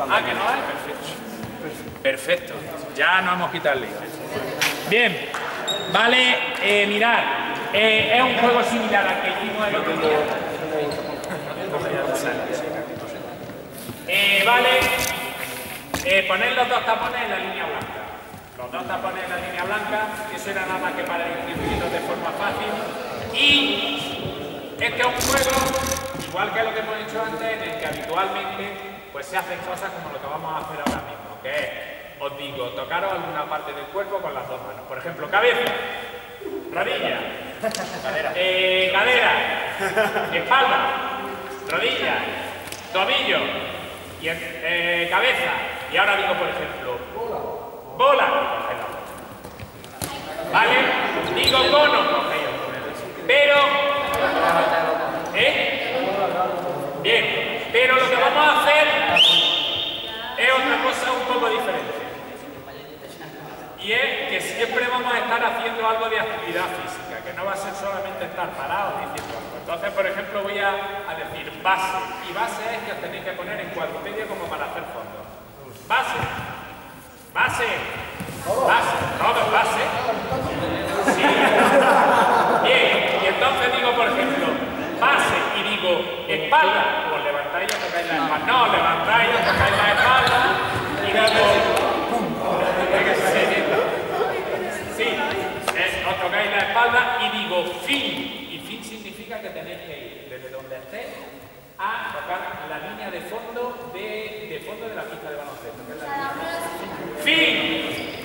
Ah, que no hay. Perfecto. Perfecto. Ya nos hemos quitado el lío. Bien. Vale, eh, mirad. eh, es un juego similar al que hicimos el otro día. Eh, vale. Eh, poner los dos tapones en la línea blanca. Los dos tapones en la línea blanca. Eso era nada que para ir dividiendo de forma fácil. Y este es un juego, igual que lo que hemos hecho antes, en el que habitualmente pues, se hacen cosas como lo que vamos a hacer ahora mismo, que es, os digo, tocaros alguna parte del cuerpo con las dos manos. Por ejemplo, cabeza, rodilla, cadera, eh, espalda, rodilla, tobillo, y eh, cabeza. Y ahora digo, por ejemplo, bola. ¿Vale? Digo cono. Pero, ¿eh? Bien, pero lo que vamos a hacer un poco diferente. Y es que siempre vamos a estar haciendo algo de actividad física, que no va a ser solamente estar parados diciendo algo. Entonces, por ejemplo, voy a, a decir base. Y base es que os tenéis que poner en cuadrupedia como para hacer fondo. Base. Base. Base. Todo base. Sí. Bien. Y entonces digo, por ejemplo, base y digo espalda. Pues levantáis y tocáis la espalda. No, levantáis y tocáis la espalda. Os tocáis la espalda y digo fin. Y fin significa que tenéis que ir desde donde estéis a tocar la línea de fondo de, de fondo de la pista de baloncesto. ¡Fin!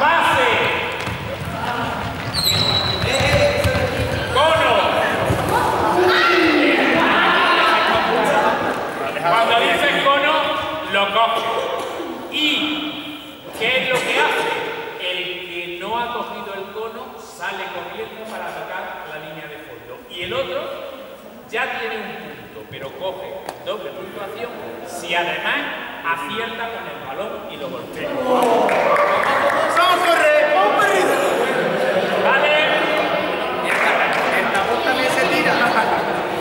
¡Base! ¡Cono! Cuando dices cono, lo coge. ¿Y qué es lo que hace? El que no ha cogido el cono sale corriendo para tocar la línea de fondo. Y el otro ya tiene un punto, pero coge doble puntuación si además acierta con el balón y lo golpea. ¡Vamos a correr! ¡Un perrito! ¿Vale? El tapón también se tira.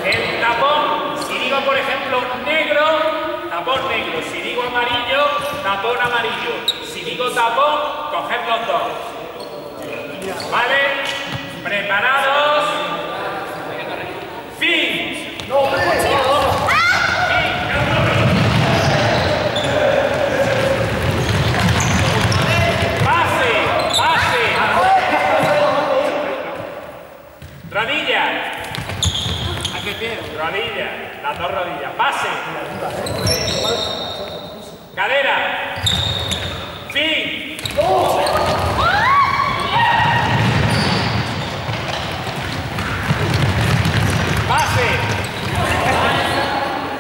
El tapón, si digo por ejemplo negro, tapón negro. Si digo amarillo, tapón amarillo. Si digo tapón, coged los dos. ¿Vale? ¿Preparados? ¡Fin! ¡No, hombre! ¡Pase! ¡Pase! Rodilla. ¿A qué pie? Rodilla. Las dos rodillas. Pase. Cadera. Fin. Pase.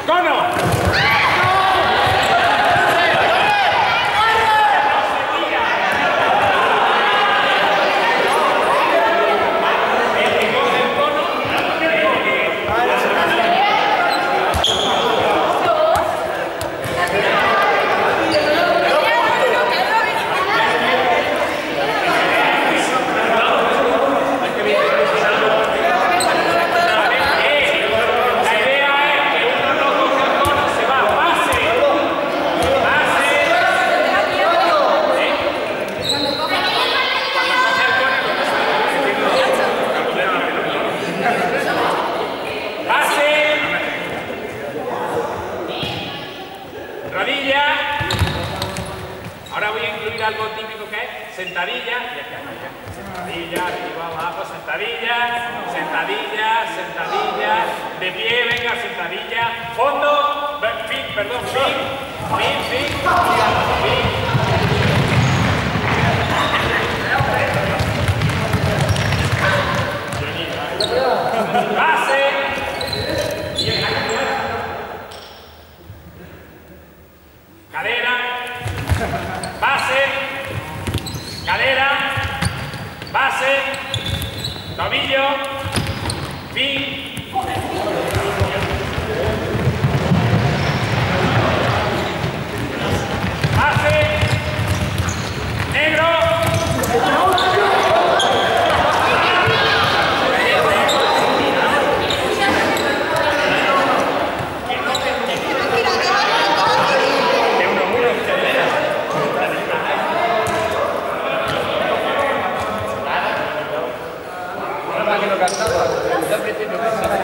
Cono. El que coge el cono, el que Eh, La idea es que uno no coge el cono, se va, pase, pase. ¿Eh? Cuando coge el cono, pase, rodilla. Ahora voy a incluir algo típico que sentadilla y aquí arriba. Sentadilla, arriba, abajo, sentadilla, sentadilla, sentadilla, de pie, venga, sentadilla, fondo, fin, perdón, fin, fin, fin, fin. Base. Cadera. Base. Cadera. Base. Tobillo. Fin. Gracias.